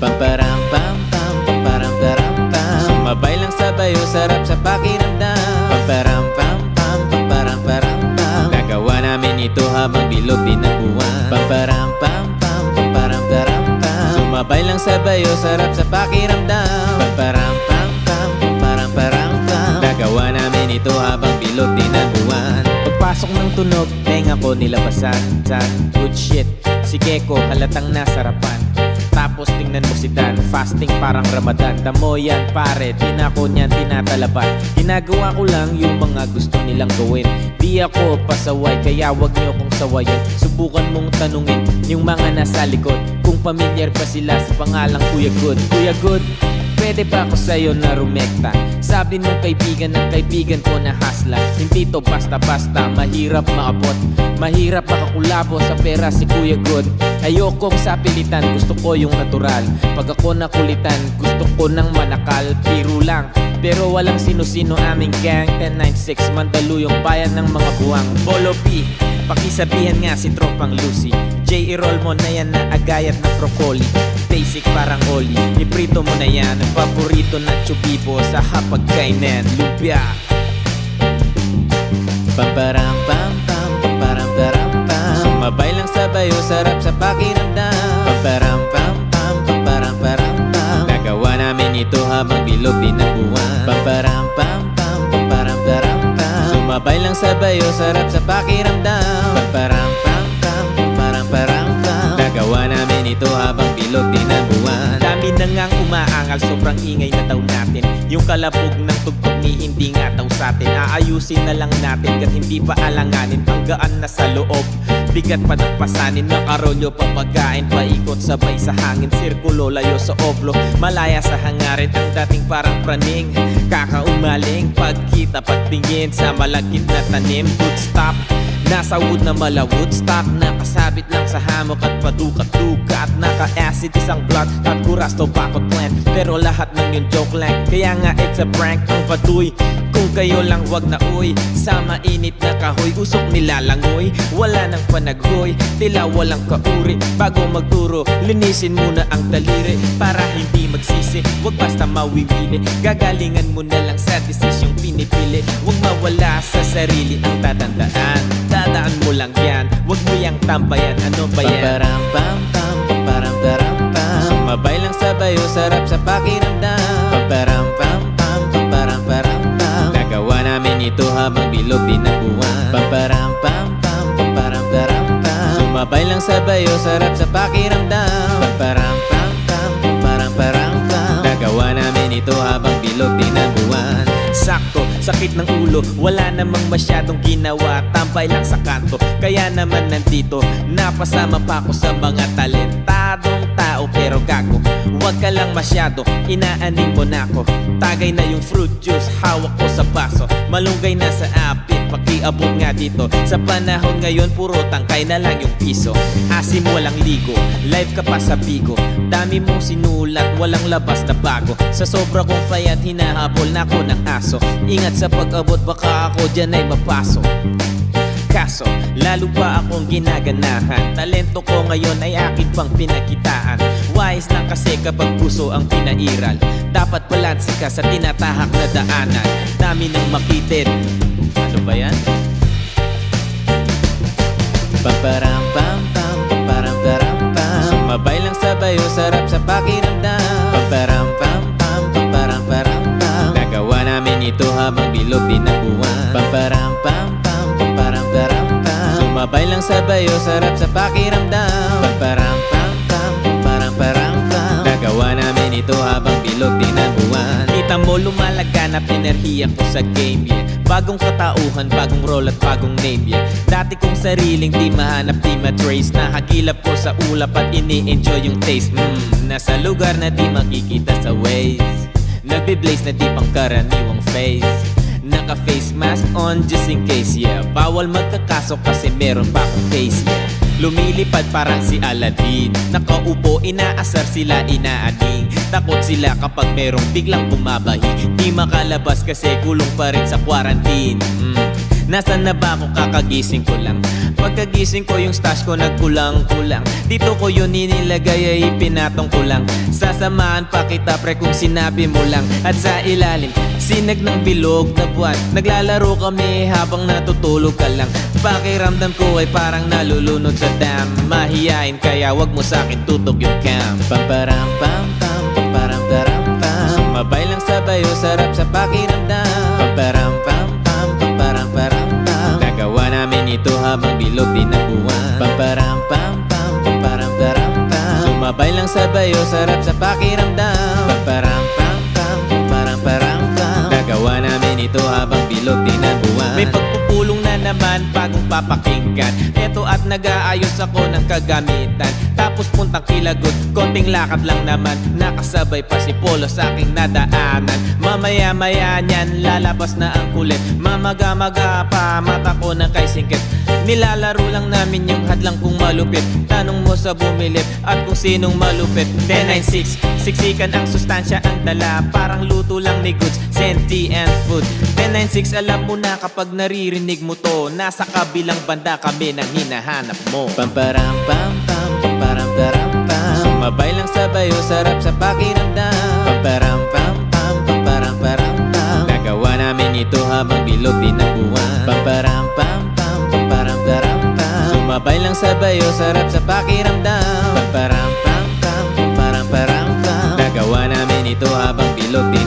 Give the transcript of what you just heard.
Pamparam pam pam pamparam taram tam Sumabay lang sa bayo sarap sa pakiramdam Pamparam pam pam pamparam param tam Nagawa namin ito habang bilog din ang buwan Pamparam pam pam pamparam taram tam Sumabay lang sa bayo sarap sa pakiramdam Pamparam pam pam pamparam param tam Nagawa namin ito habang bilog din ang buwan Pagpasok ng tunog, tenga ko nilabasan Tan, good shit, si Keko halatang nasarapan tapos tingnan mo si Dan Fasting parang Ramadan. Damo yan pare, di na ako niyan tinatalaban. Ginagawa ko lang yung mga gusto nilang gawin. Di ako pasaway, kaya wag niyo kong sawayin Subukan mong tanungin yung mga nasa likod. Kung pamilyar pa sila sa pangalang Kuya Good. Kuya Good, Pwede ba ako sa'yo na rumekta? Sabi nung kaibigan ng kaibigan ko na hasla. Hindi to basta-basta, mahirap maabot. Mahirap makakulabo sa pera si Kuya Good. Ayokong sapilitan, gusto ko yung natural. Pag ako nakulitan, gusto ko ng manakal. Biro lang, pero walang sino-sino aming gang. 1096, Mandaluyong bayan ng mga buwang. Bolo P, pakisabihan nga si Tropang Lucy. J. roll mo na yan na agayat na broccoli Basic parang oli, iprito mo na yan. Ang paborito na chubibo sa hapagkainan Lumpia Pamparam pam pam pamparam param pam Sumabay lang sa bayo, sarap sa pakiramdam. Pamparam pam pam pamparam param pam Nagawa namin ito habang bilog din ang buwan. Pamparam pam pam pamparam param pam Sumabay lang sa bayo, sarap sa pakiramdam. Pamparam pam pam Nagawa namin ito habang bilog din ang buwan. Dami na ngang umaangal, sobrang ingay na daw natin. Yung kalabog ng tugtog ni hindi nga daw sa atin. Aayusin na lang natin kat hindi pa alanganin Ang gaan na sa loob. Bigat pa ng pasanin Makarolyo papagain Paikot sabay sa hangin Sirkulo layo sa oblo. Malaya sa hangarin Ang dating parang praning. Kakaumaling Pagkita pagtingin Sa malagkit na tanim. Good stop Nasa wood na mala Woodstock Nakasabit lang sa hamok at padukat-dukat. Naka-acid isang blunt at kuras tobacco plant. Pero lahat ng yun joke lang. Kaya nga it's a prank ang patuy Kung kayo lang wag na uy. Sa mainit na kahoy Usok nilalangoy. Wala nang panaghoy Tila walang kauri. Bago magturo Linisin muna ang daliri. Para hindi magsisi Wag basta mawiwili. Gagalingan mo na lang sa desisyong pinipili. Wag mawala sa sarili ang tatandaan Dadaan mo lang yan. Wag mo yang tambayan. Ano ba yan? Pamparam pam pam Pamparam param pam Sumabay lang sa bayo Sarap sa pakiramdam. Pamparam pam pam Pamparam param pam Nagawa namin ito habang bilog din ang buwan. Pamparam pam pam Pamparam param pam Sumabay lang sa bayo Sarap sa pakiramdam. Pamparam pam pam Pamparam param pam Nagawa namin ito habang bilog din ang sakit ng ulo Wala namang masyadong ginawa. Tambay lang sa kanto Kaya naman nandito. Napasama pa ako sa mga talentadong tao Pero gago Huwag ka lang masyado Inaaning mo na ako. Tagay na yung fruit juice Hawak ko sa baso. Malunggay na sa apit Pakiabot nga dito. Sa panahon ngayon Puro tangkay na lang yung piso. Asim walang ligo. Live ka pa sa bigo. Dami mong sinulat Walang labas na bago. Sa sobra kong payat Hinahabol na ako ng aso. Ingat sa pag-abot Baka ako dyan ay mapasok Kaso, lalo pa akong ginaganahan. Talento ko ngayon ay akin pang pinakitaan. Wise lang kasi kapag puso ang pinairal. Dapat balanse ka sa tinatahak na daanan. Dami nang makitid Ano ba yan? Pamparam pam pam Pamparam param pam. Sumabay lang sa bayo Sarap sa pakiramdam. Pamparam pam pam Pamparam param pam. Nagawa namin ito habang bilog din ang buwan. Pamparam pam pam Pamparam param pam. Sumabay lang sa bayo Sarap sa pakiramdam. Pamparam pam pam Pamparam param pam. Nagawa namin ito habang Kita mo lumalaganap enerhiya ko sa game yeah. Bagong katauhan, bagong role at bagong name yeah. Dati kong sariling di mahanap, di matrace. Nakagilap ko sa ulap at ini-enjoy yung taste. Mm, Nasa lugar na di makikita sa ways. Nagbe-blaze na di pangkaraniwang face Naka-face mask on just in case, yeah. Bawal magkakaso kasi meron pa akong face, yeah Lumilipad parang si Aladdin. Nakaupo, inaasar sila, inaaning Takot sila kapag merong biglang bumabahi. Di makalabas kasi kulong pa rin sa quarantine. Mm. Nasaan na ba ako? Kakagising ko lang. Pagkagising ko yung stash ko nagkulang-kulang. Dito ko yun inilagay ay pinatong ko lang. Sasamahan pa kita pre kung sinabi mo lang. At sa ilalim, sinag ng bilog na buwan. Naglalaro kami habang natutulog ka lang. Pakiramdam ko ay parang nalulunod sa dam. Mahiyain kaya wag mo sa'kin tutok yung cam. Pamparam pam pam pamparam param pam. Sumabay lang sabay o sarap sa pakiramdam bilog din ang buwan Pamparam pam pam pamparam param pam. Sumabay lang sabay o sarap sa pakiramdam. Pamparam pam pam pamparam param pam. Nagawa namin ito habang bilog din ang buwan May pagpupulong na naman bagong papakinggan. Eto at nag-aayos ako ng kagamitan. Tapos puntang kilagot, konting lakad lang naman. Nakasabay pa si Polo sa aking nadaanan. Mamaya maya niyan lalabas na ang kulit. Mamaga-maga pa mata ko na kay singkit Nilalaro lang namin yung hadlang kung malupit. Tanong mo sa bumilip at kung sinong malupit. 1096, siksikan ang sustansya ang dala. Parang luto lang ni goods, senti and food. 1096, alam mo na kapag naririnig mo to Nasa kabilang banda kami nang hinahanap mo. Pamparam pam pam, pamparam param pam Sumabay lang sabay o sarap sa pakiramdam. Pamparam pam pam, pamparam param pam Nagawa namin ito habang bilog din ang buwan. Pamparam pam Sumabay lang sabay o sarap sa pakiramdam. Pamparam pam pam, pamparam param pam. Nagawa namin ito habang bilog din